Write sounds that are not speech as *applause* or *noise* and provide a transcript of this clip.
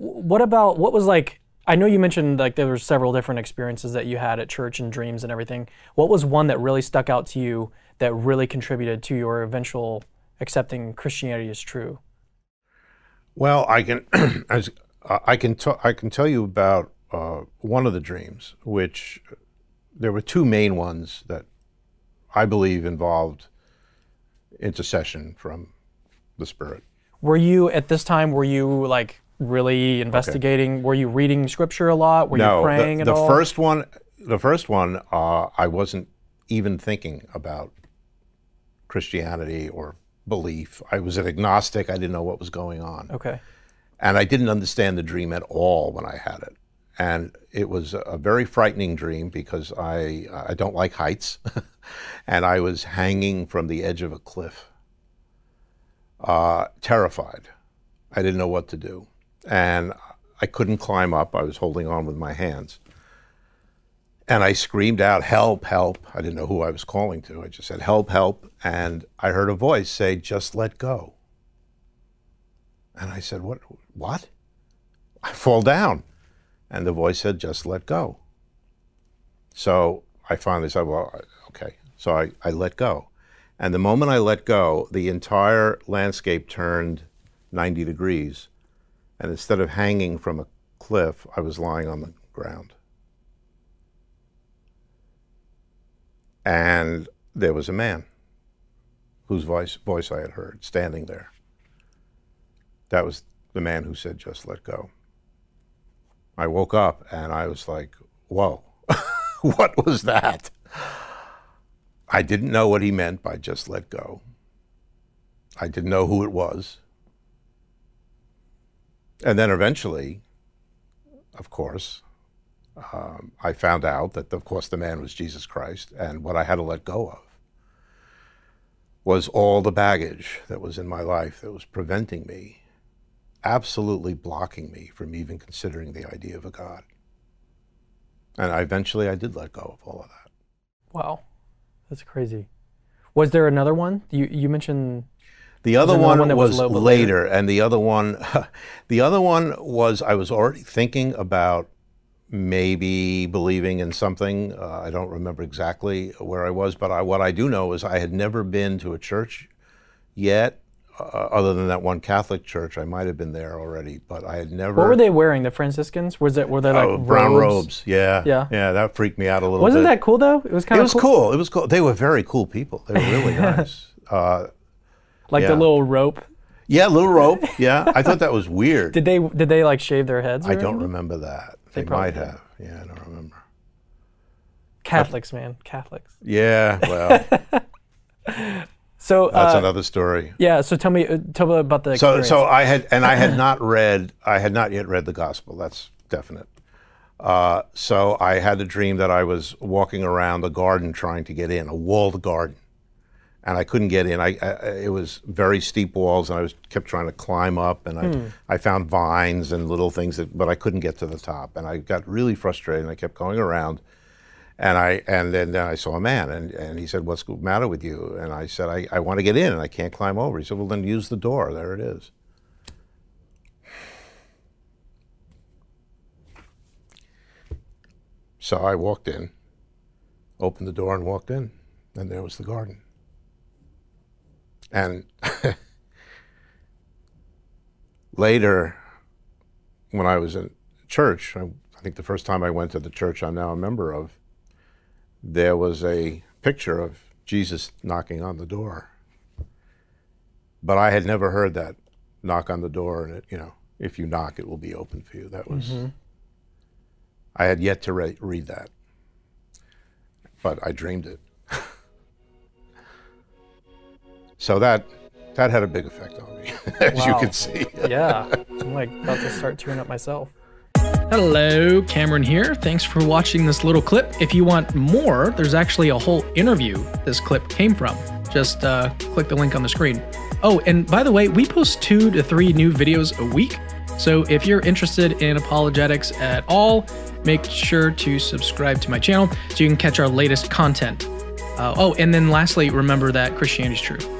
What about what was like? I know you mentioned like there were several different experiences that you had at church and dreams and everything. What was one that really stuck out to you that really contributed to your eventual accepting Christianity as true? Well, I can, *clears throat* as, I can, t- I can tell you about uh, one of the dreams, which there were two main ones that I believe involved intercession from the Spirit. Were you at this time? Were you like really investigating? Okay. Were you reading scripture a lot? Were no, you praying the, at the all? The first one, the first one, uh, I wasn't even thinking about Christianity or belief. I was an agnostic. I didn't know what was going on. Okay. And I didn't understand the dream at all when I had it. And it was a very frightening dream because I, I don't like heights. *laughs* and I was hanging from the edge of a cliff, uh, terrified. I didn't know what to do. And I couldn't climb up. I was holding on with my hands. And I screamed out, Help, help. I didn't know who I was calling to. I just said, Help, help. And I heard a voice say, Just let go. And I said, What? What? I fall down. And the voice said, Just let go. So I finally said, Well, okay. So I, I let go. And the moment I let go, the entire landscape turned 90 degrees. And instead of hanging from a cliff, I was lying on the ground. And there was a man whose voice, voice I had heard standing there. That was the man who said, just let go. I woke up and I was like, whoa, *laughs* what was that? I didn't know what he meant by just let go. I didn't know who it was. And then eventually, of course, um, I found out that, of course, the man was Jesus Christ, and what I had to let go of was all the baggage that was in my life that was preventing me, absolutely blocking me from even considering the idea of a God. And I, eventually I did let go of all of that. Wow. That's crazy. Was there another one? You, you mentioned the other one, one was, was later, and the other one, *laughs* the other one was I was already thinking about maybe believing in something. Uh, I don't remember exactly where I was, but I, what I do know is I had never been to a church yet, uh, other than that one Catholic church. I might have been there already, but I had never. What were they wearing? The Franciscans? Was it were they like oh, brown robes? robes? Yeah, yeah, yeah. That freaked me out a little. Wasn't bit. that cool though? It was kind of. It was cool. cool. It was cool. They were very cool people. They were really *laughs* nice. Uh, like yeah. the little rope. Yeah, little rope. Yeah, I thought that was weird. *laughs* did they did they like shave their heads? I don't remember that. They, they might did. have. Yeah, I don't remember. Catholics, man, Catholics. Yeah, well. *laughs* so that's uh, another story. Yeah. So tell me, uh, tell me about the. So, so I had, and I had *laughs* not read, I had not yet read the gospel. That's definite. Uh, so I had a dream that I was walking around a garden trying to get in, a walled garden and I couldn't get in. I, I, it was very steep walls, and I was kept trying to climb up, and I, hmm. I found vines and little things, that, but I couldn't get to the top, and I got really frustrated. and I kept going around, and I and then, then I saw a man, and, and he said, "What's the matter with you?" And I said, "I, I want to get in, and I can't climb over." He said, "Well, then use the door. There it is." So I walked in, opened the door, and walked in, and there was the garden. And later, when I was in church, I, I, think the first time I went to the church I'm now a member of, there was a picture of Jesus knocking on the door. But I had never heard that knock on the door and it, you know, if you knock, it will be open for you. That was, mm-hmm. I had yet to re- read that, but I dreamed it. So that that had a big effect on me, *laughs* as wow. you can see. yeah, *laughs* I'm like about to start tearing up myself. Hello, Cameron here. Thanks for watching this little clip. If you want more, there's actually a whole interview this clip came from. Just uh, click the link on the screen. Oh, and by the way, we post two to three new videos a week. So if you're interested in apologetics at all, make sure to subscribe to my channel so you can catch our latest content. Uh, oh, and then lastly, remember that Christianity is true.